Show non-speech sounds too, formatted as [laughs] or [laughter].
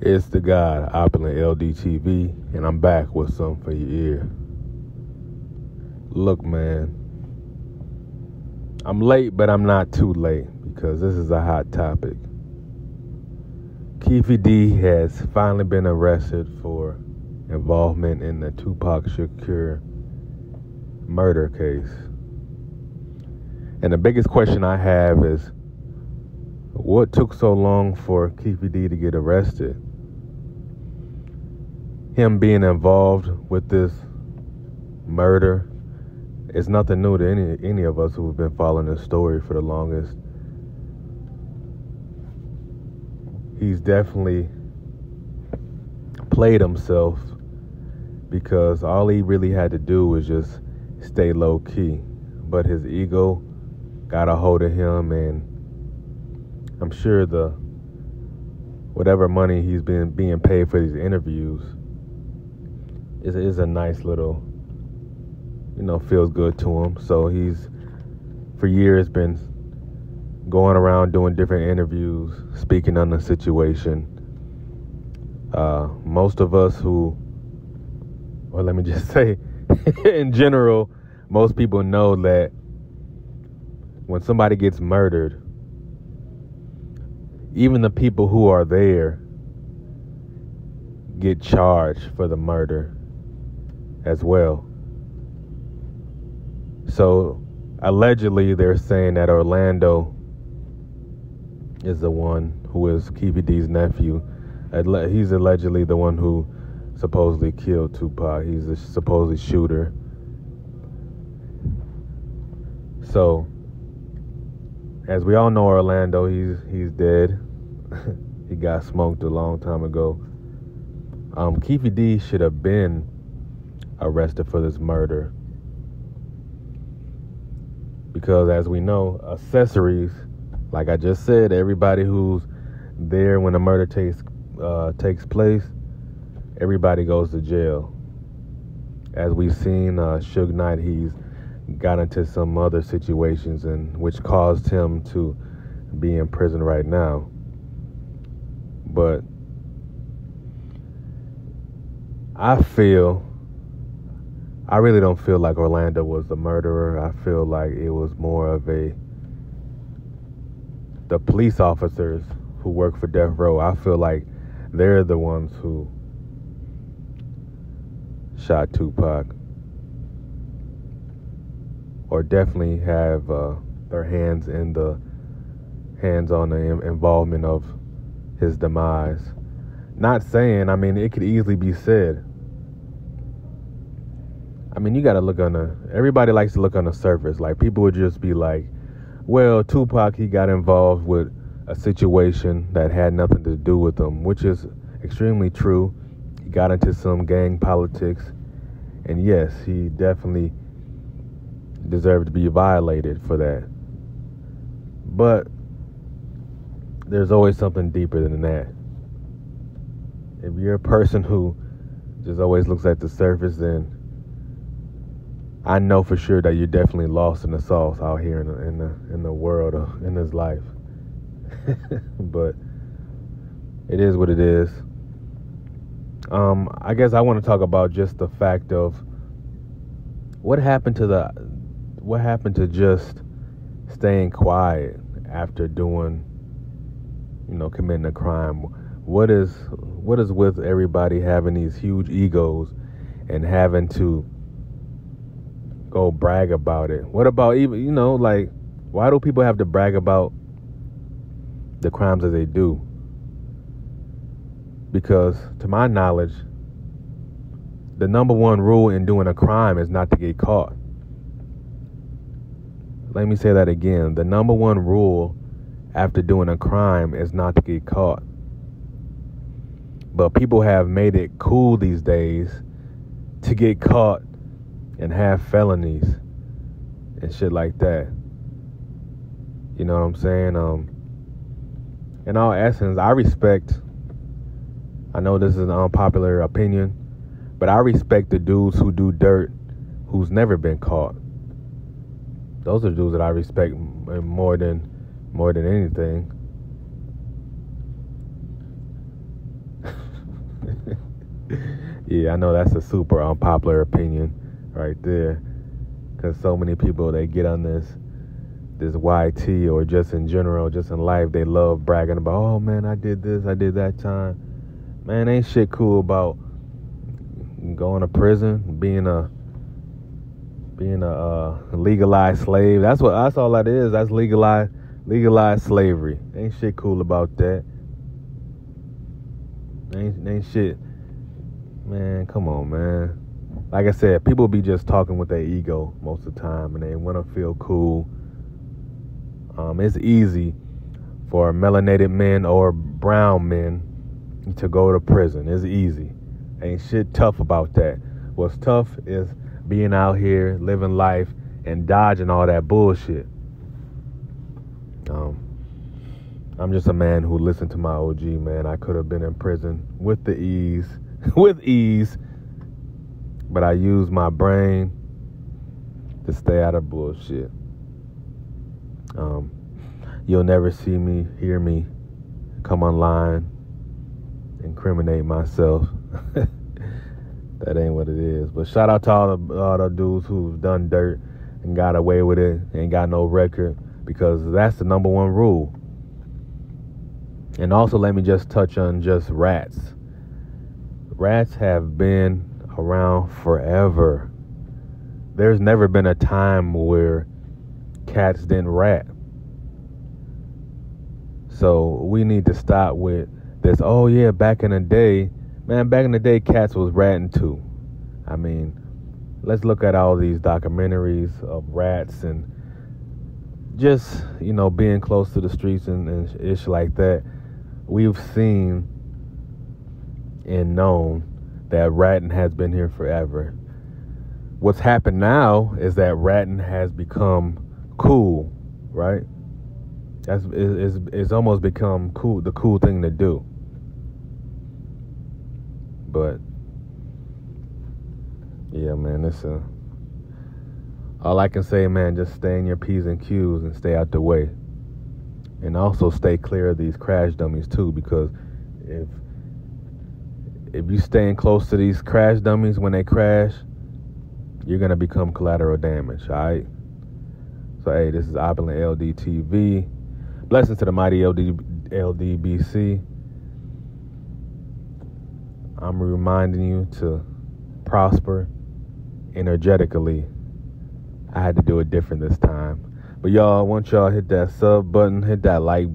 It's the God, Opulent LDTV, and I'm back with something for your ear. Look, man, I'm late, but I'm not too late because this is a hot topic. Keffe D has finally been arrested for involvement in the Tupac Shakur murder case. And the biggest question I have is what took so long for Keffe D to get arrested? Him being involved with this murder is nothing new to any any of us who've been following this story for the longest. He's definitely played himself because all he really had to do was just stay low key. But his ego got a hold of him and I'm sure the whatever money he's been being paid for these interviews is is a nice little you know feels good to him. So he's for years been going around doing different interviews, speaking on the situation. Uh, most of us who, or let me just [laughs] say, in general, most people know that when somebody gets murdered, even the people who are there get charged for the murder as well. So allegedly, they're saying that Orlando is the one who is Keffe D's nephew. He's allegedly the one who supposedly killed Tupac. He's a supposed shooter. So, as we all know, Orlando, he's he's dead. [laughs] he got smoked a long time ago. Um, Keffe D should have been arrested for this murder because, as we know, accessories, like I just said, everybody who's there when the murder takes uh, takes place, everybody goes to jail. As we've seen, uh, Suge Knight, he's got into some other situations and which caused him to be in prison right now. But I feel I really don't feel like Orlando was the murderer. I feel like it was more of a the police officers who work for Death Row. I feel like they're the ones who shot Tupac or definitely have uh, their hands in the hands on the involvement of his demise. Not saying, I mean, it could easily be said. I mean, you got to look on the. Everybody likes to look on the surface. Like people would just be like, "Well, Tupac, he got involved with a situation that had nothing to do with him," which is extremely true. He got into some gang politics, and yes, he definitely deserved to be violated for that. But there's always something deeper than that. If you're a person who just always looks at the surface, then I know for sure that you're definitely lost in the sauce out here in the in the, in the world in this life. [laughs] but it is what it is. Um, I guess I want to talk about just the fact of what happened to the what happened to just staying quiet after doing, you know, committing a crime? What is what is with everybody having these huge egos and having to go brag about it? What about even you know like why do people have to brag about the crimes that they do? Because to my knowledge, the number one rule in doing a crime is not to get caught. Let me say that again. The number one rule after doing a crime is not to get caught. But people have made it cool these days to get caught and have felonies and shit like that. You know what I'm saying? Um, in all essence, I respect. I know this is an unpopular opinion, but I respect the dudes who do dirt who's never been caught those are dudes that I respect more than more than anything. [laughs] yeah, I know that's a super unpopular opinion right there. Because so many people, they get on this this YT or just in general, just in life, they love bragging about, oh man, I did this, I did that time. Man, ain't shit cool about going to prison, being a being a uh, legalized slave. That's what that's all that is. That's legalized legalized slavery. Ain't shit cool about that. Ain't ain't shit. Man, come on, man. Like I said, people be just talking with their ego most of the time, and they want to feel cool um, it's easy for melanated men or brown men to go to prison. It's easy. Ain't shit tough about that. What's tough is being out here, living life, and dodging all that bullshit. Um, I'm just a man who listened to my OG, man. I could have been in prison with the ease, [laughs] with ease, but I use my brain to stay out of bullshit. Um, you'll never see me, hear me come online, incriminate myself. [laughs] that ain't what it is. But shout out to all the, all the dudes who've done dirt and got away with it ain't got no record because that's the number one rule. And also, let me just touch on just rats. Rats have been around forever. There's never been a time where cats didn't rat. So we need to stop with this. Oh yeah, back in the day, man, back in the day, cats was ratting too. I mean, let's look at all these documentaries of rats and just you know being close to the streets and, and ish like that. We've seen and known that ratting has been here forever. What's happened now is that ratting has become cool, right? That's it's, it's almost become cool, the cool thing to do. But yeah, man, it's a. All I can say, man, just stay in your p's and q's and stay out the way, and also stay clear of these crash dummies too, because if if you staying close to these crash dummies when they crash, you're gonna become collateral damage. All right. So hey, this is Opulent LDTV. Blessings to the mighty LD, LDBC. I'm reminding you to prosper energetically. I had to do it different this time. But y'all, I want y'all hit that sub button, hit that like